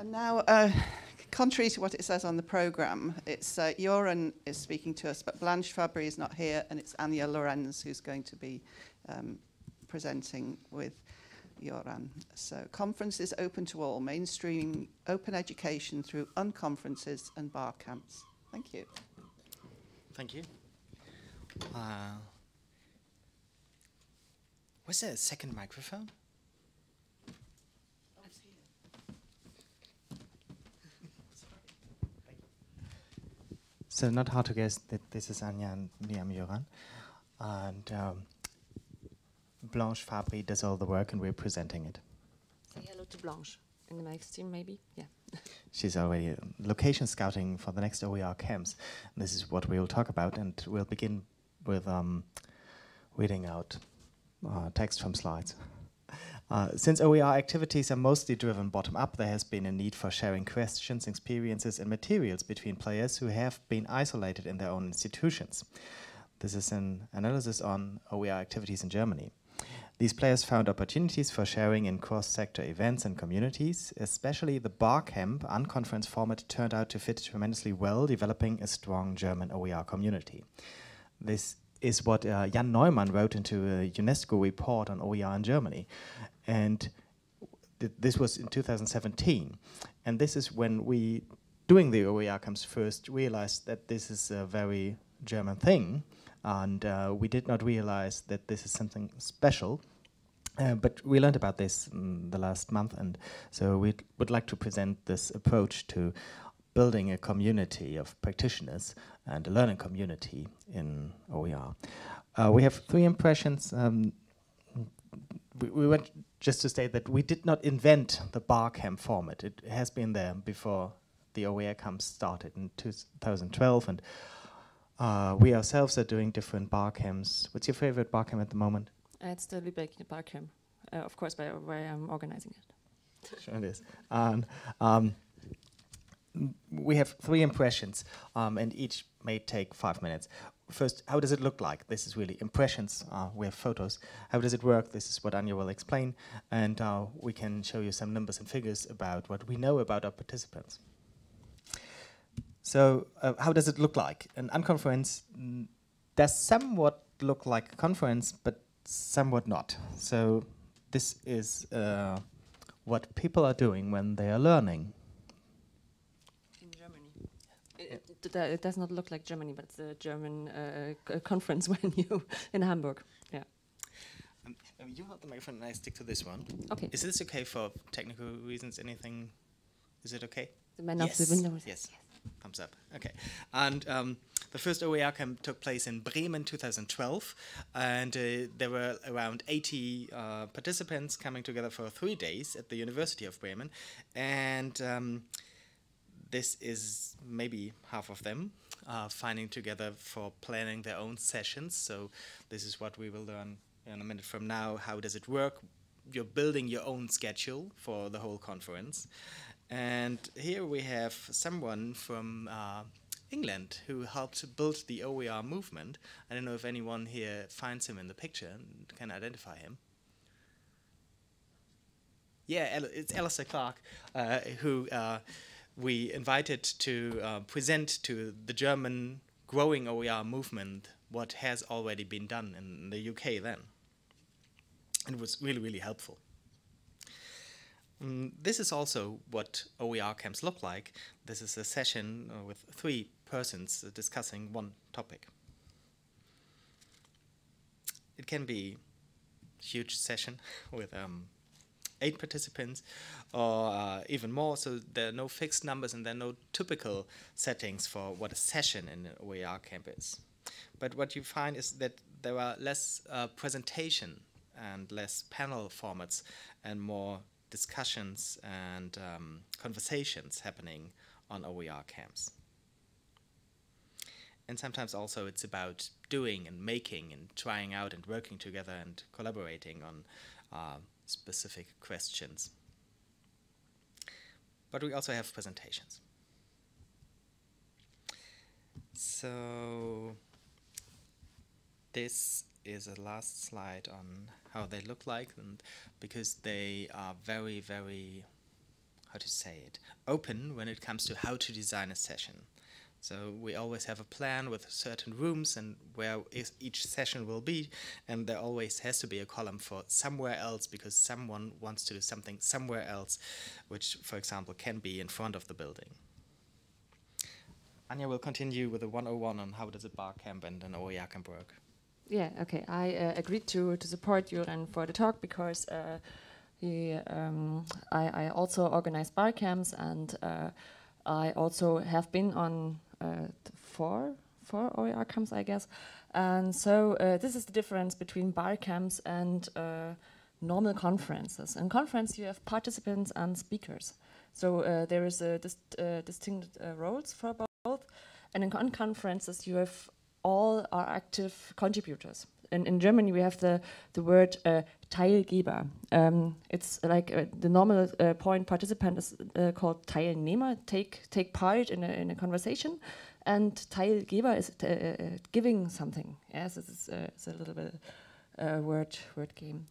And now, uh, contrary to what it says on the programme, it's uh, Joran is speaking to us, but Blanche Fabry is not here, and it's Anya Lorenz who's going to be um, presenting with Joran. So, conference is open to all, mainstreaming open education through unconferences and bar camps. Thank you. Thank you. Uh, was there a second microphone? So not hard to guess that this is Anya and me, I'm Joran. And um, Blanche Fabry does all the work and we're presenting it. Say hello to Blanche in the next team, maybe? Yeah. She's already uh, location scouting for the next OER camps. And this is what we will talk about and we'll begin with um, reading out uh, text from slides. Uh, since OER activities are mostly driven bottom up, there has been a need for sharing questions, experiences, and materials between players who have been isolated in their own institutions. This is an analysis on OER activities in Germany. These players found opportunities for sharing in cross sector events and communities, especially the Barcamp unconference format turned out to fit tremendously well, developing a strong German OER community. This is what uh, Jan Neumann wrote into a UNESCO report on OER in Germany. And th this was in 2017. And this is when we, doing the OER comes first, realized that this is a very German thing. And uh, we did not realize that this is something special. Uh, but we learned about this the last month, and so we would like to present this approach to building a community of practitioners and a learning community in OER. Uh, we have three impressions. Um, we, we went just to state that we did not invent the Barcamp format. It has been there before the OER camps started in 2012, and uh, we ourselves are doing different Barcamps. What's your favorite Barcamp at the moment? Uh, it's the Lübeck Barcamp, uh, of course, by where I'm organizing it. Sure it is. And um, we have three impressions, um, and each may take five minutes. First, how does it look like? This is really impressions. Uh, we have photos. How does it work? This is what Anya will explain, and uh, we can show you some numbers and figures about what we know about our participants. So, uh, how does it look like? An unconference mm, does somewhat look like a conference, but somewhat not. So, this is uh, what people are doing when they are learning it does not look like Germany, but it's a German uh, conference when you in Hamburg. Yeah. Um, you hold the microphone and I stick to this one. Okay. Is this okay for technical reasons? Anything? Is it okay? The man yes. the window. Yes. yes. Thumbs up. Okay. And um, the first OER camp took place in Bremen 2012, and uh, there were around 80 uh, participants coming together for three days at the University of Bremen, and um, this is maybe half of them uh, finding together for planning their own sessions. So this is what we will learn in a minute from now. How does it work? You're building your own schedule for the whole conference. And here we have someone from uh, England who helped build the OER movement. I don't know if anyone here finds him in the picture and can identify him. Yeah, it's Alistair Clark, uh, who uh, we invited to uh, present to the German growing OER movement what has already been done in the UK then. And it was really, really helpful. Um, this is also what OER camps look like. This is a session uh, with three persons discussing one topic. It can be a huge session with um, eight participants or uh, even more. So there are no fixed numbers and there are no typical settings for what a session in an OER camp is. But what you find is that there are less uh, presentation and less panel formats and more discussions and um, conversations happening on OER camps. And sometimes also it's about doing and making and trying out and working together and collaborating on uh, specific questions. But we also have presentations. So this is a last slide on how they look like and because they are very very how to say it, open when it comes to how to design a session. So we always have a plan with certain rooms and where each session will be, and there always has to be a column for somewhere else because someone wants to do something somewhere else, which, for example, can be in front of the building. Anya will continue with the 101 on how does a bar camp and an OER camp work. Yeah, okay. I uh, agreed to, to support you and for the talk because uh, he, um, I, I, also organize bar camps and uh, I also have been on four four OER camps, I guess. And so uh, this is the difference between bar camps and uh, normal conferences. In conference, you have participants and speakers. So uh, there is a uh, distinct uh, roles for both. And in con conferences, you have all are active contributors. In, in Germany, we have the, the word uh, Teilgeber. Um, it's like uh, the normal uh, point participant is uh, called Teilnehmer, take, take part in a, in a conversation. And Teilgeber is uh, uh, giving something. Yes, it's, it's a little bit word, word game.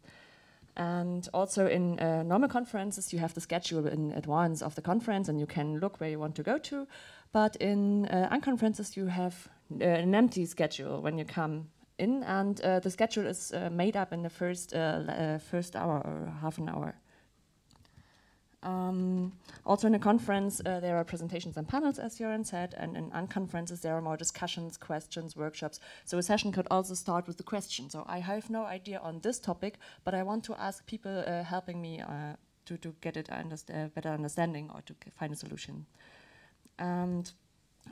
And also in normal conferences, you have the schedule in advance of the conference and you can look where you want to go to. But in uh, unconferences, you have uh, an empty schedule when you come in, and uh, the schedule is uh, made up in the first uh, uh, first hour or half an hour. Um, also in a conference, uh, there are presentations and panels, as Joran said, and in unconferences, there are more discussions, questions, workshops. So a session could also start with the question. So I have no idea on this topic, but I want to ask people helping me to, to get it better understanding or to find a solution. And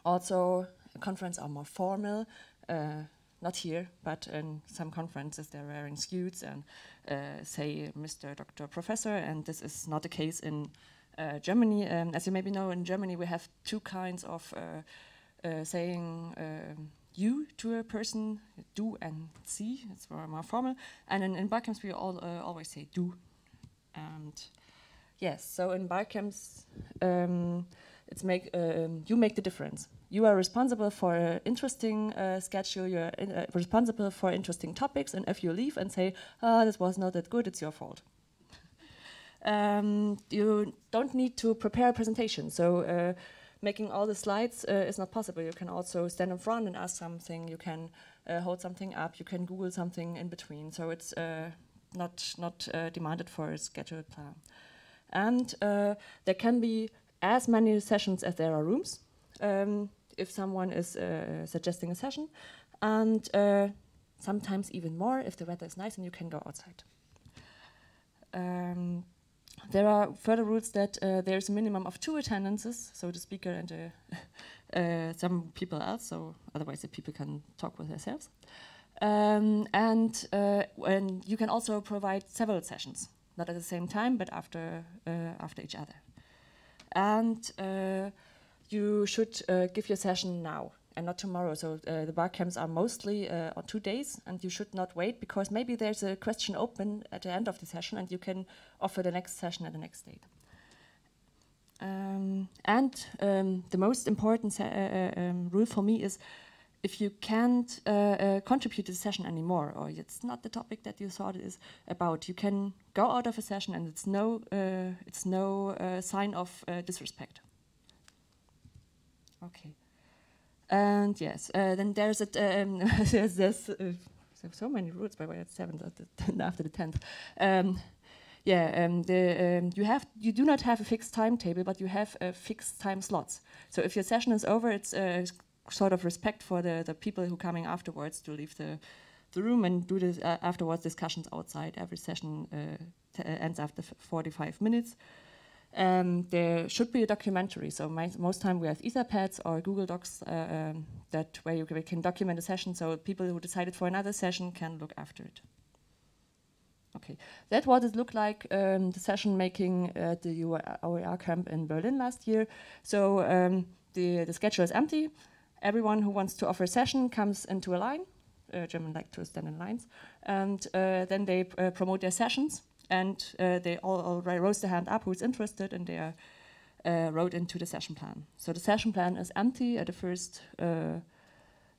also, conferences are more formal. Uh, not here, but in some conferences they're wearing suits and uh, say Mr. Dr. Professor, and this is not the case in uh, Germany. Um, as you maybe know, in Germany we have two kinds of uh, uh saying um, you to a person, du and Sie, it's more, formal, and in, in Barcamps we all uh, always say du. And yes, so in Barcamps, um, it's make um, you make the difference. You are responsible for an interesting uh, schedule. You're in, uh, responsible for interesting topics, and if you leave and say, "Ah, oh, this was not that good," it's your fault. um, you don't need to prepare a presentation, so uh, making all the slides uh, is not possible. You can also stand in front and ask something. You can uh, hold something up. You can Google something in between. So it's uh, not not demanded for a scheduled plan. And there can be as many sessions as there are rooms, um, if someone is uh, suggesting a session, and uh, sometimes even more if the weather is nice and you can go outside. Um, there are further rules that uh, there's a minimum of two attendances, so the speaker and uh, uh, some people else, so otherwise the people can talk with themselves. Um, and, uh, and you can also provide several sessions, not at the same time, but after, after each other and uh, you should uh, give your session now and not tomorrow. So uh, the bar camps are mostly uh, on two days, and you should not wait because maybe there's a question open at the end of the session, and you can offer the next session at the next date. Um, and um, the most important uh, uh, um, rule for me is if you can't uh, contribute to the session anymore, or it's not the topic that you thought it is about, you can go out of a session, and it's no, it's no sign of disrespect. Okay, and yes, uh, then there's a um, there's, there's so many rules by the way. It's seventh after the tenth. Um, yeah, um, the, um, you have you do not have a fixed timetable, but you have a fixed time slots. So if your session is over, it's sort of respect for the, the people who are coming afterwards to leave the, the room and do this uh, afterwards discussions outside. Every session uh, uh ends after 45 minutes. Um, there should be a documentary. So my, most time we have Etherpads or Google Docs uh, um, that where you can document a session, so people who decided for another session can look after it. Okay, that what it looked like um, the session making at the OER camp in Berlin last year. So um, the the schedule is empty everyone who wants to offer a session comes into a line. Uh, German like to stand in lines, and uh, then they uh, promote their sessions, and uh, they all, raise their hand up who's interested, and they are uh, wrote into the session plan. So the session plan is empty at the first uh,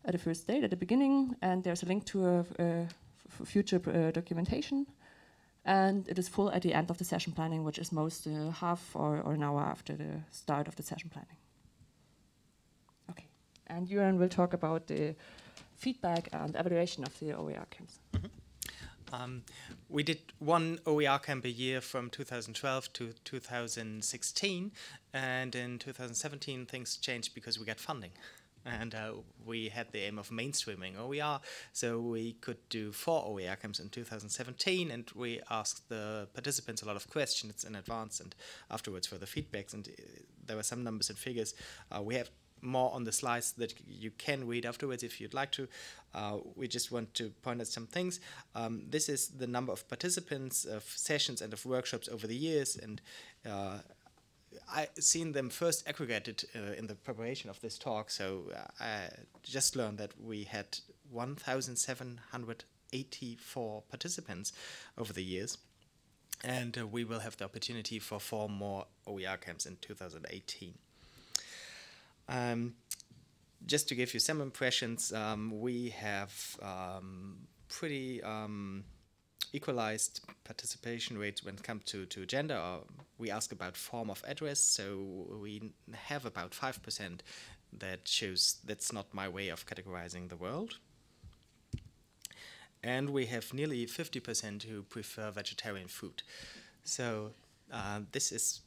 at the first date at the beginning, and there's a link to a, future documentation. and it is full at the end of the session planning, which is most uh, half or, or an hour after the start of the session planning. Okay, and Joran will talk about the feedback and evaluation of the OER camps. Mm -hmm. Um, we did one OER camp a year from 2012 to 2016, and in 2017 things changed because we got funding and uh, we had the aim of mainstreaming OER. So we could do four OER camps in 2017, and we asked the participants a lot of questions in advance and afterwards for the feedbacks. And uh, there were some numbers and figures. Uh, we have more on the slides that you can read afterwards if you'd like to. Uh, we just want to point out some things. Um, this is the number of participants, of sessions, and of workshops over the years, and uh, I seen them first aggregated uh, in the preparation of this talk, so uh, I just learned that we had 1,784 participants over the years, and uh, we will have the opportunity for four more OER camps in 2018. Um, just to give you some impressions, um, we have um, pretty um, equalized participation rates when it comes to, to gender. Or we ask about form of address, so we have about 5% that shows that's not my way of categorizing the world. And we have nearly 50% who prefer vegetarian food. So uh, this is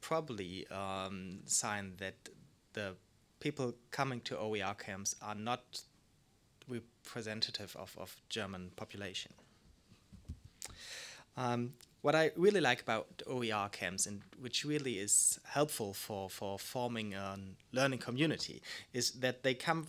probably a um, sign that the people coming to OER camps are not representative of, of German population. Um, what I really like about OER camps, and which really is helpful for, for forming a learning community, is that they come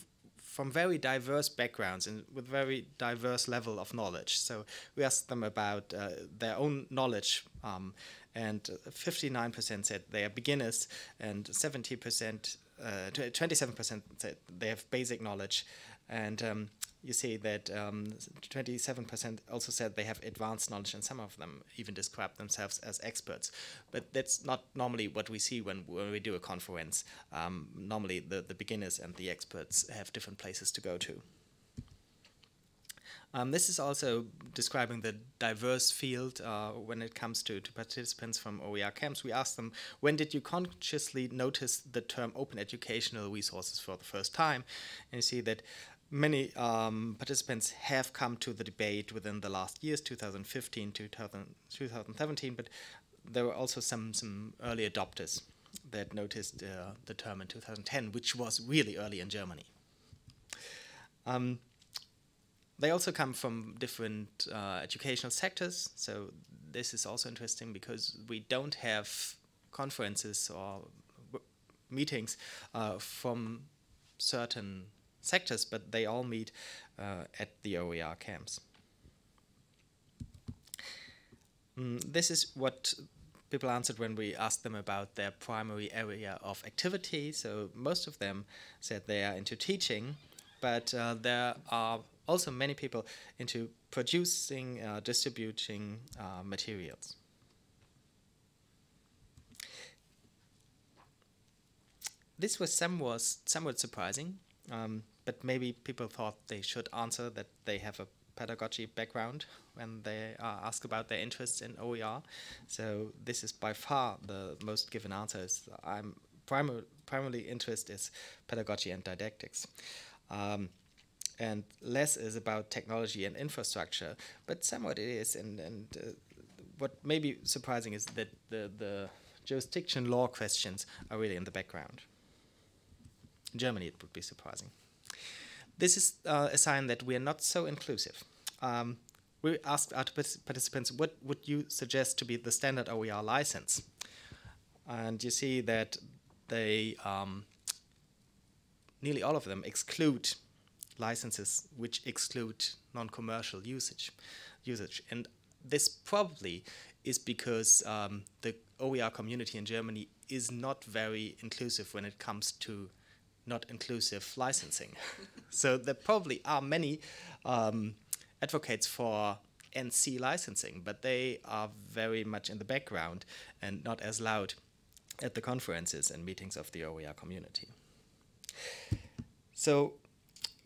from very diverse backgrounds and with very diverse level of knowledge. So we asked them about uh, their own knowledge, um, and 59% said they are beginners, and 70%, uh, 27% said they have basic knowledge, and um, you see that 27% um, also said they have advanced knowledge, and some of them even describe themselves as experts. But that's not normally what we see when, when we do a conference. Um, normally, the, the beginners and the experts have different places to go to. Um, this is also describing the diverse field uh, when it comes to, to participants from OER camps. We asked them, when did you consciously notice the term open educational resources for the first time? And you see that many um, participants have come to the debate within the last years, 2015, 2000, 2017, but there were also some, some early adopters that noticed uh, the term in 2010, which was really early in Germany. Um, they also come from different uh, educational sectors, so this is also interesting because we don't have conferences or meetings uh, from certain sectors, but they all meet uh, at the OER camps. Mm, this is what people answered when we asked them about their primary area of activity. So most of them said they are into teaching, but uh, there are also many people into producing, uh, distributing uh, materials. This was somewhat, somewhat surprising. Um, but maybe people thought they should answer that they have a pedagogy background when they are asked about their interests in OER. So this is by far the most given answer. Is I'm primar primarily interest is pedagogy and didactics. Um, and less is about technology and infrastructure, but somewhat it is. And, and uh, what may be surprising is that the, the jurisdiction law questions are really in the background. In Germany, it would be surprising. This is uh, a sign that we are not so inclusive. Um, we asked our participants, what would you suggest to be the standard OER license? And you see that they, um, nearly all of them exclude licenses which exclude non-commercial usage, usage. And this probably is because um, the OER community in Germany is not very inclusive when it comes to not inclusive licensing. so there probably are many um, advocates for NC licensing, but they are very much in the background and not as loud at the conferences and meetings of the OER community. So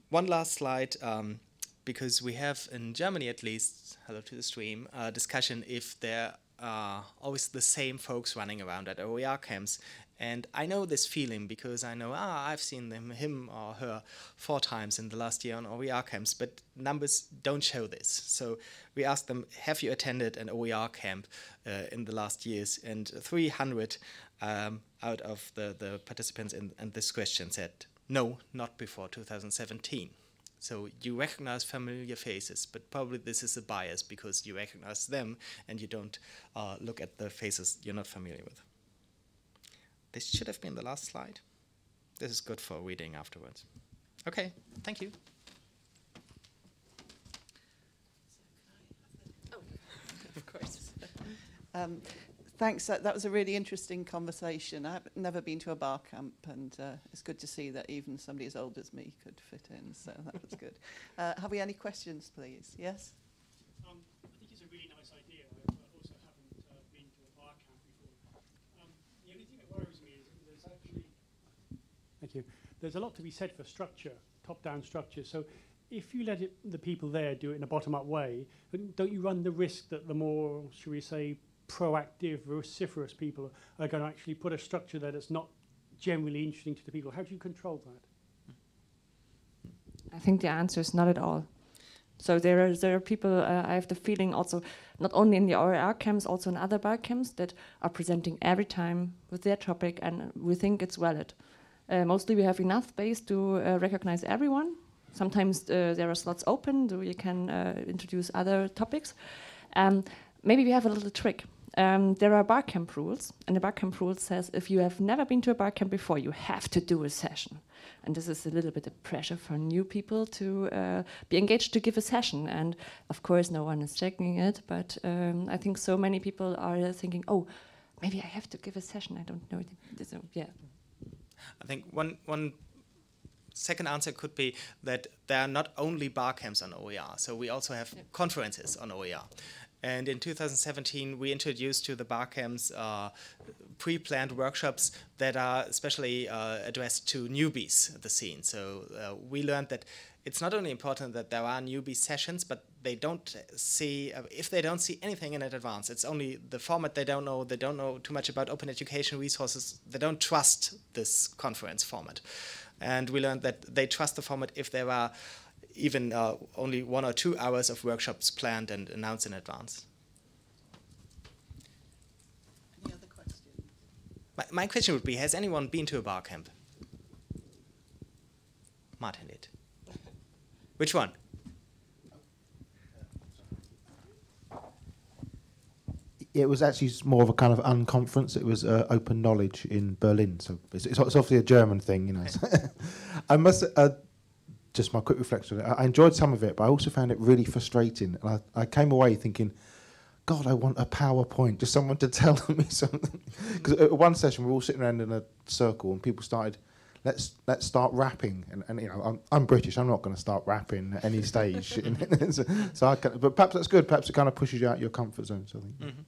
one last slide, um, because we have in Germany at least hello to the stream, uh, discussion if there are always the same folks running around at OER camps. And I know this feeling because I know, ah, I've seen them, him or her four times in the last year on OER camps, but numbers don't show this. So we asked them, have you attended an OER camp uh, in the last years? And 300 um, out of the, the participants in, in this question said, no, not before 2017. So you recognize familiar faces, but probably this is a bias because you recognize them and you don't uh, look at the faces you're not familiar with. This should have been the last slide. This is good for reading afterwards. Okay, thank you. of course. Um, thanks. That, that was a really interesting conversation. I've never been to a bar camp, and uh, it's good to see that even somebody as old as me could fit in. So that was good. Uh, have we any questions, please? Yes. Um, I think it's a really nice idea. I I also haven't uh, been to a bar camp before. Um, the only thing that worries me is that there's actually. Thank you. There's a lot to be said for structure, top-down structure. So, if you let it, the people there do it in a bottom-up way, don't you run the risk that the more, shall we say, proactive, vociferous people are going to actually put a structure there that's not generally interesting to the people? How do you control that? I think the answer is not at all. So there are there are people. Uh, I have the feeling also not only in the OER camps, also in other bar camps that are presenting every time with their topic, and we think it's valid. Uh, mostly we have enough space to uh, recognize everyone. Sometimes uh, there are slots open, so you can uh, introduce other topics. Um, maybe we have a little trick. Um, there are barcamp rules, and the barcamp rule says if you have never been to a barcamp before, you have to do a session. And this is a little bit of pressure for new people to uh, be engaged to give a session. And of course, no one is checking it, but um, I think so many people are thinking, oh, maybe I have to give a session. I don't know. So, yeah. I think one one second answer could be that there are not only bar camps on OER, so we also have Yeah. conferences on OER. And in 2017, we introduced to the bar camps uh, pre-planned workshops that are especially uh, addressed to newbies the scene. So uh, we learned that it's not only important that there are newbie sessions, but they don't see uh, if they don't see anything in it advance. It's only the format they don't know. They don't know too much about open education resources. They don't trust this conference format, and we learned that they trust the format if there are even uh, only one or two hours of workshops planned and announced in advance. Any other questions? My, my question would be: Has anyone been to a bar camp? Martin did. Which one? It was actually more of a kind of unconference. It was uh, open knowledge in Berlin, so it's, it's it's obviously a German thing, you know. I must uh, just my quick reflection. I, I enjoyed some of it, but I also found it really frustrating. And I, I came away thinking, God, I want a PowerPoint, just someone to tell me something. Because at one session we were all sitting around in a circle, and people started. Let's let's start rapping, and, and you know I'm, I'm British. I'm not going to start rapping at any stage. so, so I can, but perhaps that's good. Perhaps it kind of pushes you out your comfort zone. So I think. Mhm.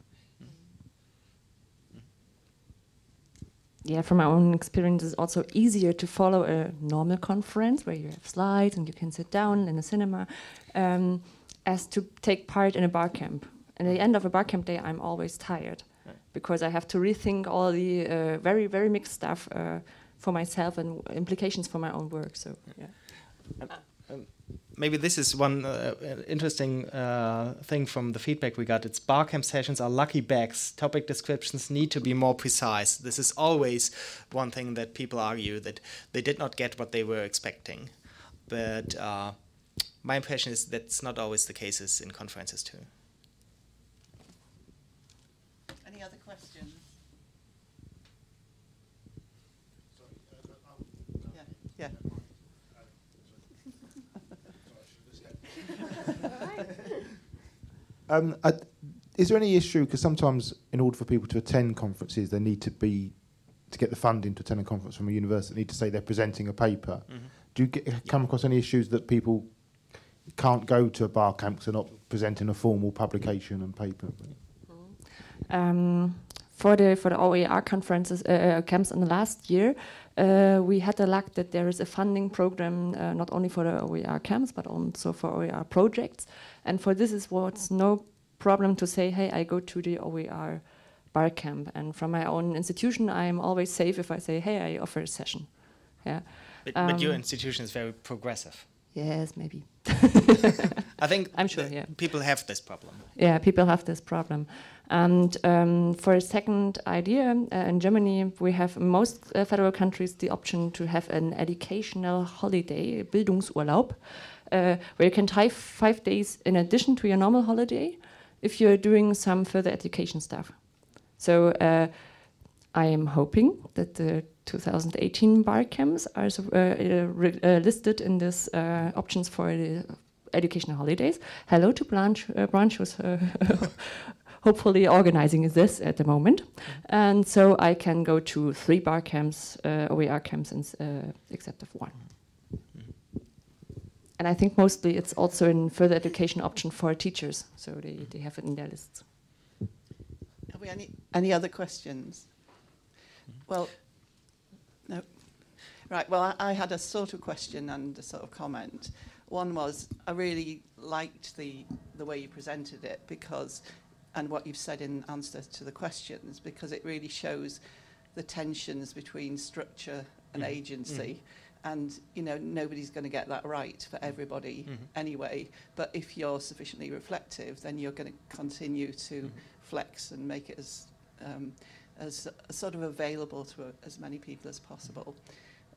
Yeah, from my own experience, it's also easier to follow a normal conference where you have slides and you can sit down in a cinema, um, as to take part in a bar camp. And at the end of a bar camp day, I'm always tired Right. because I have to rethink all the uh, very, very mixed stuff uh, for myself and implications for my own work. So, yeah. Maybe this is one uh, uh, interesting uh, thing from the feedback we got. It's barcamp sessions are lucky bags. Topic descriptions need to be more precise. This is always one thing that people argue that they did not get what they were expecting. But uh, my impression is that's not always the cases in conferences too. Any other questions? Yeah, yeah. Um, I, is there any issue, because sometimes in order for people to attend conferences, they need to be, to get the funding to attend a conference from a university, they need to say they're presenting a paper. Mm -hmm. Do you get, come across any issues that people can't go to a bar camp because they're not presenting a formal publication and paper? Um, for the for the OER conferences uh, uh, camps in the last year, uh, we had the luck that there is a funding program uh, not only for the OER camps but also for OER projects, and for this is what's no problem to say, hey, I go to the OER bar camp, and from my own institution, I'm always safe if I say, hey, I offer a session. Yeah. But, but your Um, institution is very progressive. Yes, maybe. I think I'm sure, yeah. people have this problem. Yeah, people have this problem. And um, for a second idea, uh, in Germany, we have in most uh, federal countries the option to have an educational holiday, Bildungsurlaub, uh, where you can take five days in addition to your normal holiday if you're doing some further education stuff. So uh, I am hoping that the 2018 bar camps are uh, uh, listed in this options for the educational holidays. Hello to Blanche, uh, Branch, who's uh, hopefully organizing this at the moment. And so I can go to three bar camps, uh, OER camps, and, uh, except of one. And I think mostly it's also a further education option for teachers, so they, they have it in their lists. Have we any, any other questions? Well, no. Right, well, I, I had a sort of question and a sort of comment. One was, I really liked the, the way you presented it because, and what you've said in answer to the questions because it really shows the tensions between structure and mm. agency. Mm. And you know nobody's going to get that right for mm-hmm. everybody mm anyway. But if you're sufficiently reflective, then you're going to continue to mm flex and make it as um, as uh, sort of available to uh, as many people as possible.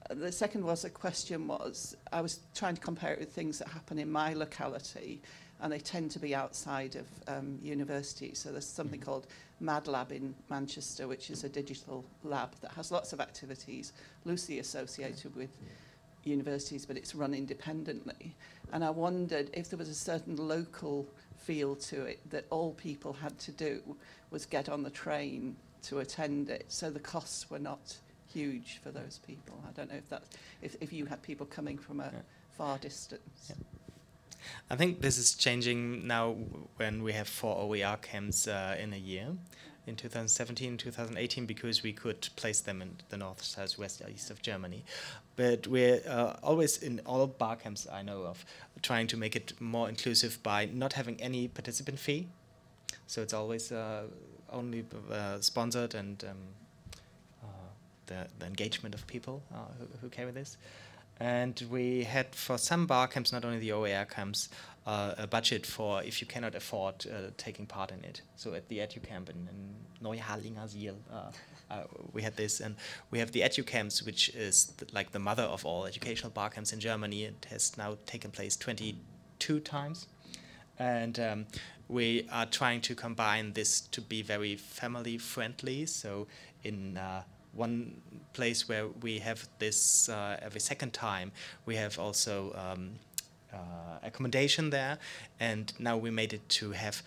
Uh, the second was a question was I was trying to compare it with things that happen in my locality and they tend to be outside of um, universities. So there's something Mhm. called Mad Lab in Manchester, which is a digital lab that has lots of activities loosely associated with universities, but it's run independently. And I wondered if there was a certain local feel to it that all people had to do was get on the train to attend it, so the costs were not huge for those people. I don't know if that if, if you had people coming from a Yeah. far distance. Yeah. I think this is changing now when we have four OER camps uh, in a year, in 2017, 2018, because we could place them in the north, south, west, east of Germany. But we're uh, always in all bar camps I know of trying to make it more inclusive by not having any participant fee. So it's always uh, only uh, sponsored and um, uh, the, the engagement of people uh, who, who carry this. And we had for some bar camps, not only the OER camps, uh, a budget for if you cannot afford uh, taking part in it. So at the EduCamp in, in Neuharlingersiel, uh, uh, we had this, and we have the EduCamps, which is like the mother of all educational bar camps in Germany. It has now taken place 22 times, and um, we are trying to combine this to be very family friendly. So in uh, one place where we have this uh, every second time, we have also um, uh, accommodation there, and now we made it to have.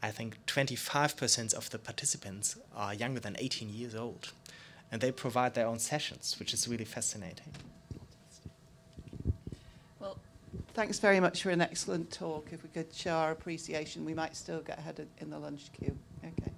I think 25% of the participants are younger than 18 years old, and they provide their own sessions, which is really fascinating. Well, thanks very much for an excellent talk. If we could show our appreciation, we might still get ahead in the lunch queue. Okay.